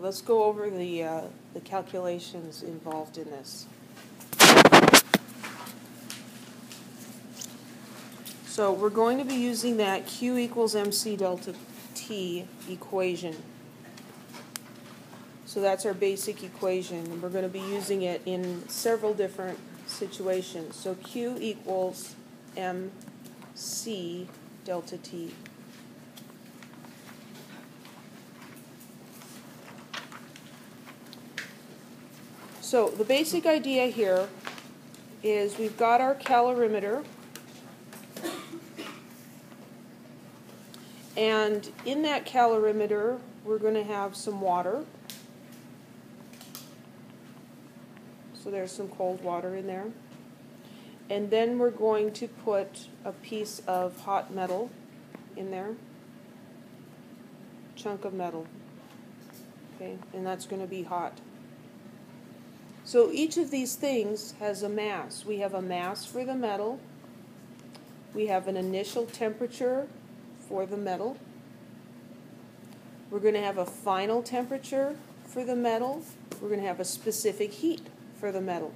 let's go over the, uh, the calculations involved in this. So we're going to be using that Q equals MC delta T equation. So that's our basic equation, and we're going to be using it in several different situations. So Q equals MC delta T. So the basic idea here is we've got our calorimeter, and in that calorimeter, we're going to have some water. So there's some cold water in there. And then we're going to put a piece of hot metal in there, chunk of metal. Okay, and that's going to be hot. So each of these things has a mass. We have a mass for the metal. We have an initial temperature for the metal. We're going to have a final temperature for the metal. We're going to have a specific heat for the metal.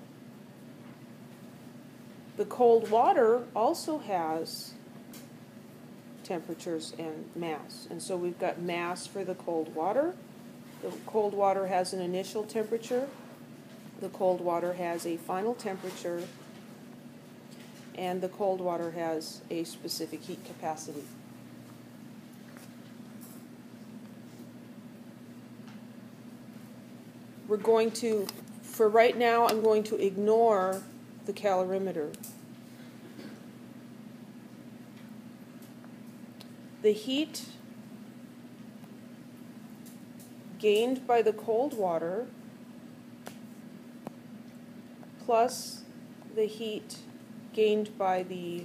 The cold water also has temperatures and mass. And so we've got mass for the cold water. The cold water has an initial temperature the cold water has a final temperature, and the cold water has a specific heat capacity. We're going to, for right now, I'm going to ignore the calorimeter. The heat gained by the cold water plus the heat gained by the,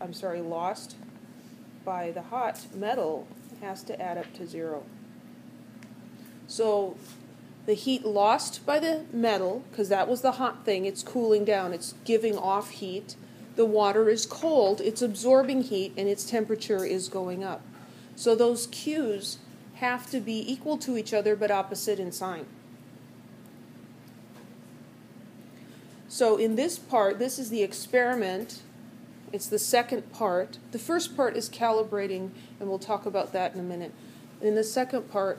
I'm sorry, lost by the hot metal has to add up to zero. So the heat lost by the metal, because that was the hot thing, it's cooling down, it's giving off heat. The water is cold, it's absorbing heat, and its temperature is going up. So those Q's have to be equal to each other but opposite in sign. So in this part, this is the experiment. It's the second part. The first part is calibrating, and we'll talk about that in a minute. In the second part,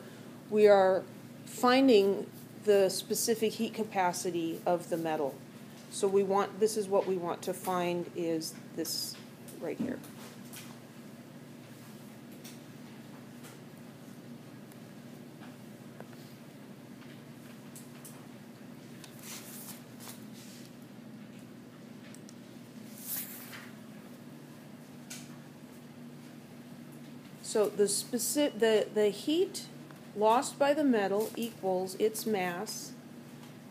we are finding the specific heat capacity of the metal. So we want this is what we want to find is this right here. So the specific the, the heat lost by the metal equals its mass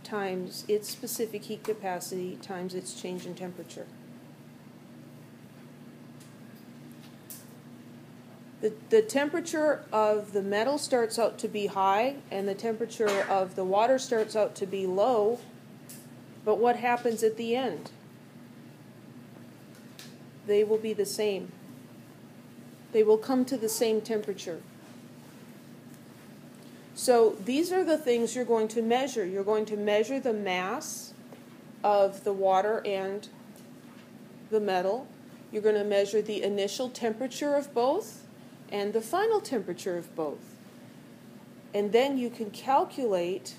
times its specific heat capacity times its change in temperature. The, the temperature of the metal starts out to be high and the temperature of the water starts out to be low, but what happens at the end? They will be the same they will come to the same temperature. So these are the things you're going to measure. You're going to measure the mass of the water and the metal. You're going to measure the initial temperature of both and the final temperature of both. And then you can calculate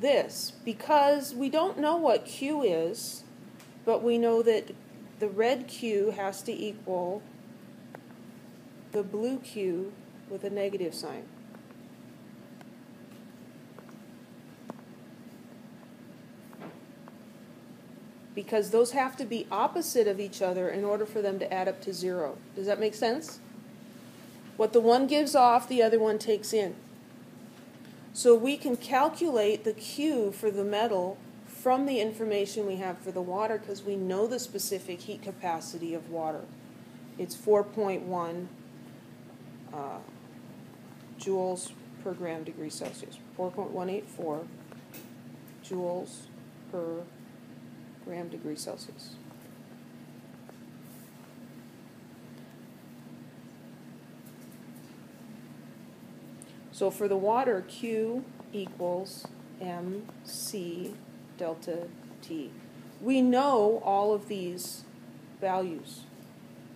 this because we don't know what Q is, but we know that the red Q has to equal the blue Q with a negative sign. Because those have to be opposite of each other in order for them to add up to zero. Does that make sense? What the one gives off, the other one takes in. So we can calculate the Q for the metal from the information we have for the water because we know the specific heat capacity of water. It's 4.1 uh, joules per gram degree Celsius. 4.184 joules per gram degree Celsius. So for the water, Q equals mc delta T. We know all of these values.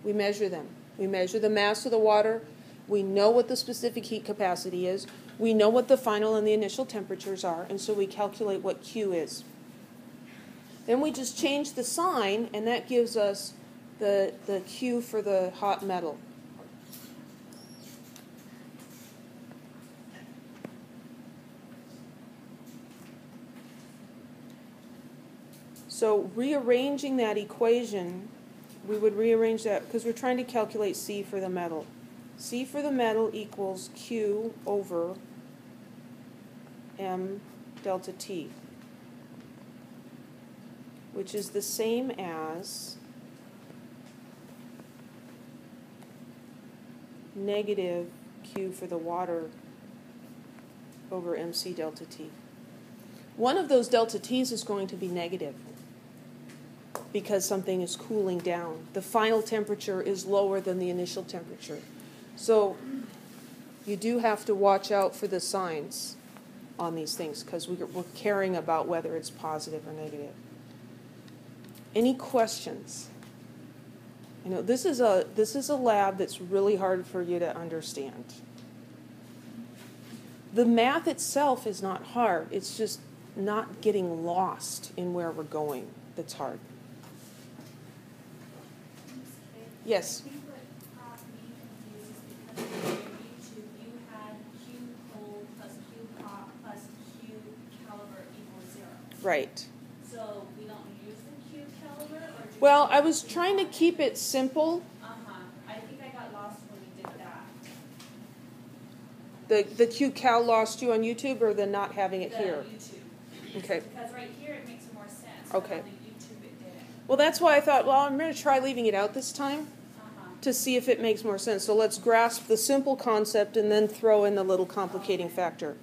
We measure them. We measure the mass of the water. We know what the specific heat capacity is. We know what the final and the initial temperatures are, and so we calculate what Q is. Then we just change the sign, and that gives us the, the Q for the hot metal. So rearranging that equation, we would rearrange that because we're trying to calculate C for the metal. C for the metal equals Q over M delta T, which is the same as negative Q for the water over MC delta T. One of those delta T's is going to be negative because something is cooling down. The final temperature is lower than the initial temperature. So you do have to watch out for the signs on these things because we're caring about whether it's positive or negative. Any questions? You know, this is a this is a lab that's really hard for you to understand. The math itself is not hard. It's just not getting lost in where we're going that's hard. Yes. Right. So we don't use the Q caliber? Or do Well, I was trying to keep it simple. Uh-huh. I think I got lost when we did that. The the Q Cal lost you on YouTube or the not having it the here? YouTube. Okay. Because right here it makes more sense. Okay. But on the YouTube it didn't. Well, that's why I thought, well, I'm going to try leaving it out this time Uh-huh. to see if it makes more sense. So let's grasp the simple concept and then throw in the little complicating factor.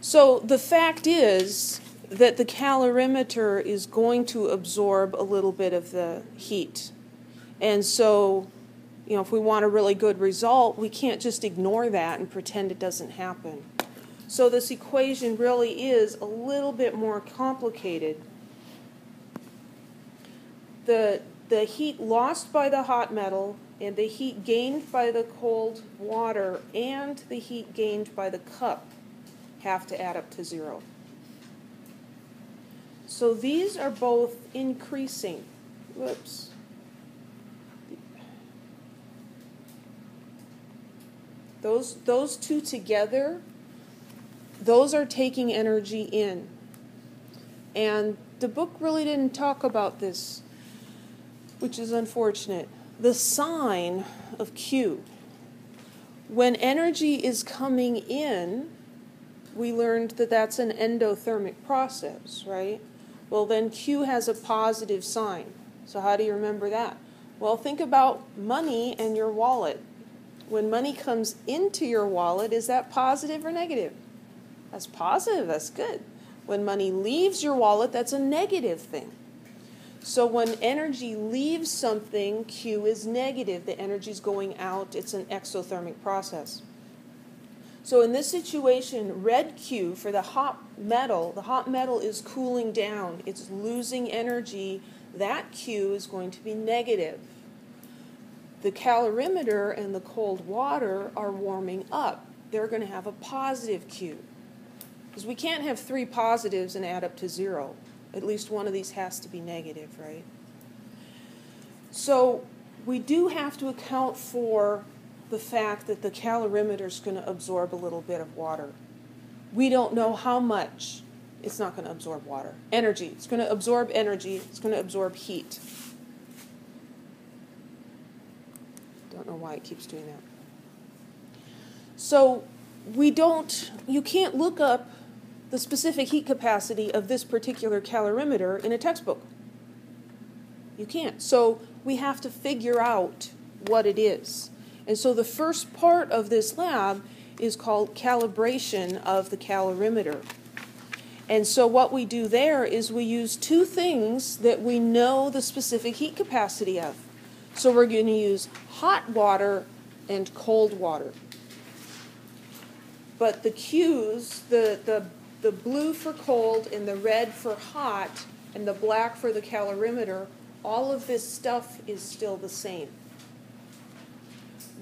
So the fact is that the calorimeter is going to absorb a little bit of the heat. And so, you know, if we want a really good result, we can't just ignore that and pretend it doesn't happen. So this equation really is a little bit more complicated. The the heat lost by the hot metal and the heat gained by the cold water and the heat gained by the cup have to add up to zero. So these are both increasing. Whoops. Those, those two together, those are taking energy in. And the book really didn't talk about this, which is unfortunate. The sign of Q. When energy is coming in, we learned that that's an endothermic process, right? Well, then Q has a positive sign. So, how do you remember that? Well, think about money and your wallet. When money comes into your wallet, is that positive or negative? That's positive, that's good. When money leaves your wallet, that's a negative thing. So, when energy leaves something, Q is negative. The energy is going out, it's an exothermic process. So in this situation, red Q for the hot metal, the hot metal is cooling down. It's losing energy. That Q is going to be negative. The calorimeter and the cold water are warming up. They're going to have a positive Q. Because we can't have three positives and add up to zero. At least one of these has to be negative, right? So we do have to account for the fact that the calorimeter is going to absorb a little bit of water. We don't know how much it's not going to absorb water. Energy. It's going to absorb energy. It's going to absorb heat. Don't know why it keeps doing that. So we don't, you can't look up the specific heat capacity of this particular calorimeter in a textbook. You can't. So we have to figure out what it is. And so the first part of this lab is called calibration of the calorimeter. And so what we do there is we use two things that we know the specific heat capacity of. So we're going to use hot water and cold water. but the Q's, the, the, the blue for cold and the red for hot and the black for the calorimeter, all of this stuff is still the same.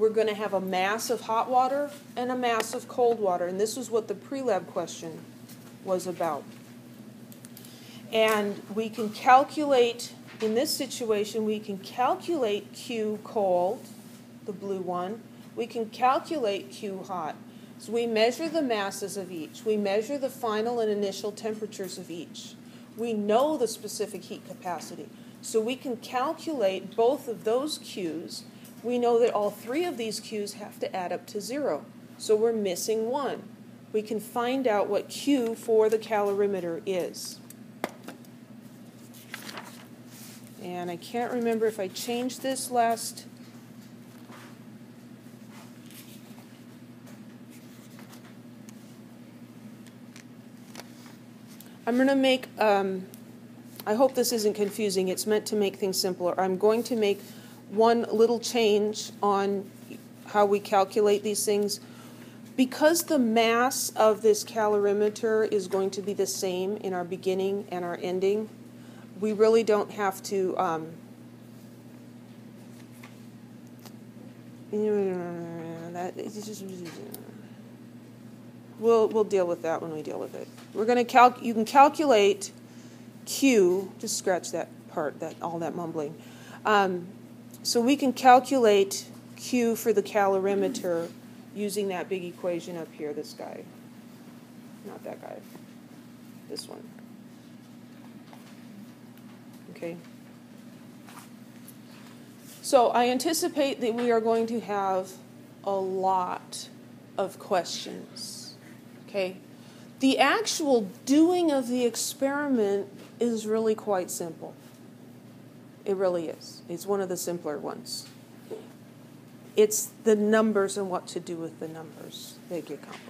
We're going to have a mass of hot water and a mass of cold water, and this is what the pre-lab question was about. And we can calculate, in this situation, we can calculate Q cold, the blue one. We can calculate Q hot. So we measure the masses of each. We measure the final and initial temperatures of each. We know the specific heat capacity. So we can calculate both of those Q's. We know that all three of these Q's have to add up to zero. So we're missing one. We can find out what Q for the calorimeter is. And I can't remember if I changed this last. I'm going to make, um, I hope this isn't confusing. It's meant to make things simpler. I'm going to make one little change on how we calculate these things. Because the mass of this calorimeter is going to be the same in our beginning and our ending, we really don't have to. Um, we'll we'll deal with that when we deal with it. We're going to calc. You can calculate Q. Just scratch that part. That all that mumbling. Um, so we can calculate Q for the calorimeter using that big equation up here. This guy, not that guy. This one. Okay. So I anticipate that we are going to have a lot of questions. Okay. The actual doing of the experiment is really quite simple. It really is. It's one of the simpler ones. It's the numbers and what to do with the numbers that get complicated.